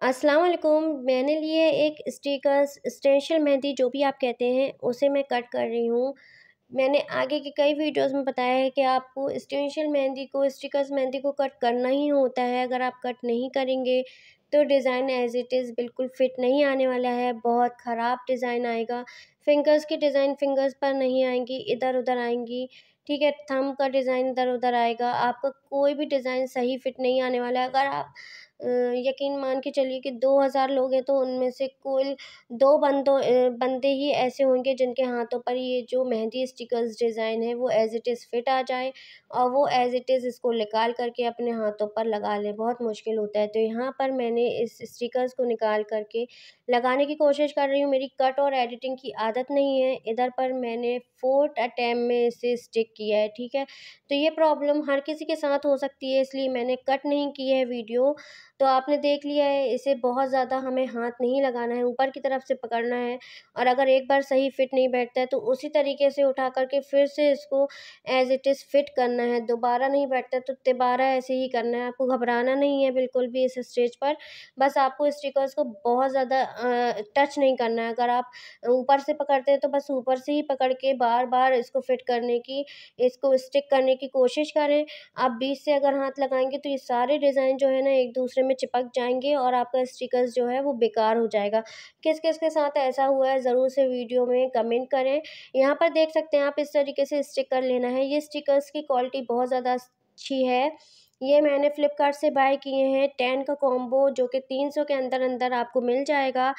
अस्सलाम वालेकुम, मैंने लिए एक स्टिकर्स, स्टेंशियल मेहंदी जो भी आप कहते हैं, उसे मैं कट कर रही हूँ। मैंने आगे की कई वीडियोस में बताया है कि आपको स्टेंशियल मेहंदी को, स्टिकर्स मेहंदी को कट करना ही होता है। अगर आप कट नहीं करेंगे तो डिज़ाइन एज इट इज़ बिल्कुल फिट नहीं आने वाला है, बहुत ख़राब डिज़ाइन आएगा। फिंगर्स की डिज़ाइन फिंगर्स पर नहीं आएँगी इधर उधर आएँगी। ठीक है थम का डिज़ाइन इधर उधर आएगा। आपका कोई भी डिज़ाइन सही फिट नहीं आने वाला है। अगर आप यकीन मान के चलिए कि दो हज़ार लोग हैं तो उनमें से कुल दो बंदों बंदे ही ऐसे होंगे जिनके हाथों पर ये जो मेहंदी स्टिकर्स डिज़ाइन है, वो एज़ इट इज़ फिट आ जाए और वो एज़ इट इज़ इसको निकाल करके अपने हाथों पर लगा लें। बहुत मुश्किल होता है। तो यहाँ पर मैंने इस स्टिकर्स को निकाल करके लगाने की कोशिश कर रही हूँ। मेरी कट और एडिटिंग की आदत नहीं है। इधर पर मैंने फोर्थ अटैम्प में इसे स्टिक किया है, ठीक है? तो ये प्रॉब्लम हर किसी के साथ हो सकती है, इसलिए मैंने कट नहीं की है वीडियो। तो आपने देख लिया है, इसे बहुत ज़्यादा हमें हाथ नहीं लगाना है, ऊपर की तरफ़ से पकड़ना है और अगर एक बार सही फिट नहीं बैठता है तो उसी तरीके से उठा करके फिर से इसको एज़ इट इज़ फिट करना है। दोबारा नहीं बैठता तो दोबारा ऐसे ही करना है। आपको घबराना नहीं है बिल्कुल भी इस स्टेज पर। बस आपको स्टिकर्स को बहुत ज़्यादा टच नहीं करना है। अगर आप ऊपर से पकड़ते हैं तो बस ऊपर से ही पकड़ के बार बार इसको फिट करने की, इसको स्टिक करने की कोशिश करें। आप बीच से अगर हाथ लगाएँगे तो ये सारे डिज़ाइन जो है ना, एक दूसरे में चिपक जाएँगे और आपका स्टिकर्स जो है वो बेकार हो जाएगा। किस किस के साथ ऐसा हुआ है ज़रूर से वीडियो में कमेंट करें। यहाँ पर देख सकते हैं आप इस तरीके से स्टिकर लेना है। ये स्टिकर्स की क्वालिटी बहुत ज़्यादा अच्छी है। ये मैंने फ़्लिपकार्ट से बाय किए हैं। टेन का कॉम्बो जो कि तीन सौ के अंदर अंदर आपको मिल जाएगा।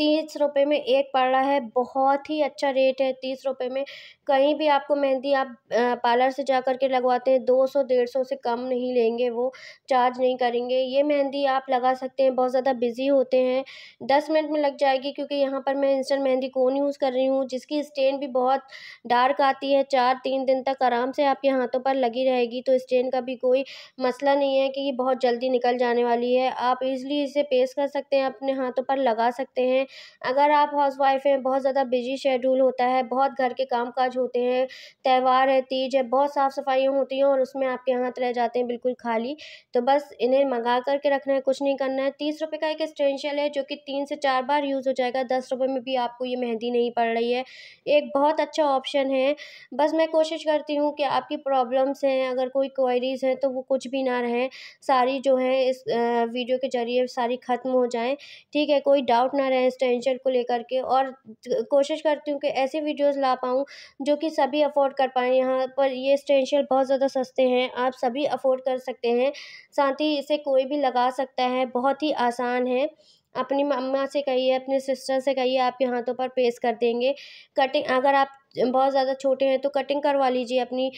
तीस रुपये में एक पड़ रहा है, बहुत ही अच्छा रेट है तीस रुपये में। कहीं भी आपको मेहंदी आप पार्लर से जा कर के लगवाते हैं, दो सौ, डेढ़ सौ से कम नहीं लेंगे, वो चार्ज नहीं करेंगे। ये मेहंदी आप लगा सकते हैं, बहुत ज़्यादा बिज़ी होते हैं। दस मिनट में लग जाएगी, क्योंकि यहाँ पर मैं इंस्टेंट मेहंदी कौन यूज़ कर रही हूँ, जिसकी स्टेन भी बहुत डार्क आती है, चार, तीन दिन तक आराम से आपके हाथों पर लगी रहेगी तो स्टेन का भी कोई मसला नहीं है कि ये बहुत जल्दी निकल जाने वाली है। आप इजली इसे पेस्ट कर सकते हैं, अपने हाथों पर लगा सकते हैं। अगर आप हाउस वाइफ हैं, बहुत ज़्यादा बिज़ी शेड्यूल होता है, बहुत घर के काम काज होते हैं, त्यौहार है, तीज है, बहुत साफ़ सफाइयाँ होती हैं और उसमें आपके हाथ रह जाते हैं बिल्कुल खाली तो बस इन्हें मंगा करके रखना है, कुछ नहीं करना है। तीस रुपये का एक स्टेंशियल है जो कि तीन से चार बार यूज़ हो जाएगा, दस रुपये में भी आपको ये मेहंदी नहीं पड़ रही है। एक बहुत अच्छा ऑप्शन है। बस मैं कोशिश करती हूँ कि आपकी प्रॉब्लम्स हैं, अगर कोई क्वायरीज़ हैं तो वो कुछ भी ना रहें, सारी जो है इस वीडियो के ज़रिए सारी ख़त्म हो जाएँ, ठीक है, कोई डाउट ना रहे टेंशन को लेकर के और कोशिश करती हूँ कि ऐसे वीडियोस ला पाऊँ जो कि सभी अफोर्ड कर पाएँ। यहाँ पर ये स्टेंशियल बहुत ज़्यादा सस्ते हैं, आप सभी अफोर्ड कर सकते हैं। साथ ही इसे कोई भी लगा सकता है, बहुत ही आसान है। अपनी मम्मा से कहिए, अपने सिस्टर से कहिए आपके हाथों पर पेश कर देंगे। कटिंग अगर आप बहुत ज़्यादा छोटे हैं तो कटिंग करवा लीजिए, अपनी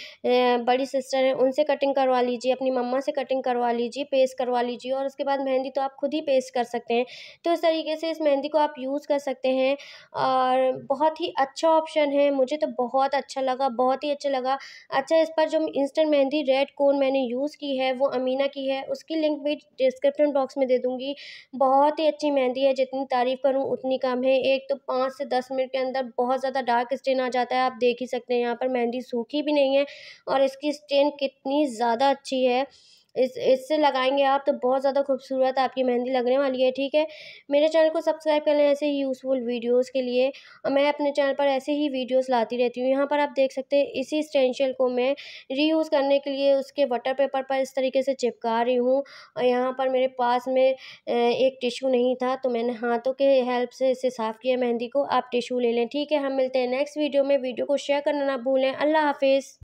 बड़ी सिस्टर हैं उनसे कटिंग करवा लीजिए, अपनी मम्मा से कटिंग करवा लीजिए, पेस्ट करवा लीजिए और उसके बाद मेहंदी तो आप खुद ही पेस्ट कर सकते हैं। तो इस तरीके से इस मेहंदी को आप यूज़ कर सकते हैं और बहुत ही अच्छा ऑप्शन है, मुझे तो बहुत अच्छा लगा, बहुत ही अच्छा लगा। अच्छा इस पर जो इंस्टेंट मेहंदी रेड कोन मैंने यूज़ की है, वो अमीना की है, उसकी लिंक भी डिस्क्रिप्शन बॉक्स में दे दूँगी। बहुत ही अच्छी मेहंदी है, जितनी तारीफ़ करूँ उतनी कम है, एक तो पाँच से दस मिनट के अंदर बहुत ज़्यादा डार्क स्टेन आ जाता जाता है, आप देख ही सकते हैं, यहाँ पर मेहंदी सूखी भी नहीं है और इसकी स्टेन कितनी ज़्यादा अच्छी है। इस, इससे लगाएँगे आप तो बहुत ज़्यादा खूबसूरत आपकी मेहंदी लगने वाली है, ठीक है? मेरे चैनल को सब्सक्राइब कर लें ऐसे ही यूज़फुल वीडियोस के लिए। और मैं अपने चैनल पर ऐसे ही वीडियोस लाती रहती हूँ। यहाँ पर आप देख सकते हैं, इसी स्टेंशियल को मैं रीयूज़ करने के लिए उसके वाटर पेपर पर इस तरीके से चिपका रही हूँ। और यहाँ पर मेरे पास में एक टिशू नहीं था तो मैंने हाथों के हेल्प से इसे साफ़ किया मेहंदी को। आप टिशू ले लें, ठीक है? हम मिलते हैं नेक्स्ट वीडियो में। वीडियो को शेयर करना ना भूलें। अल्लाह हाफिज़।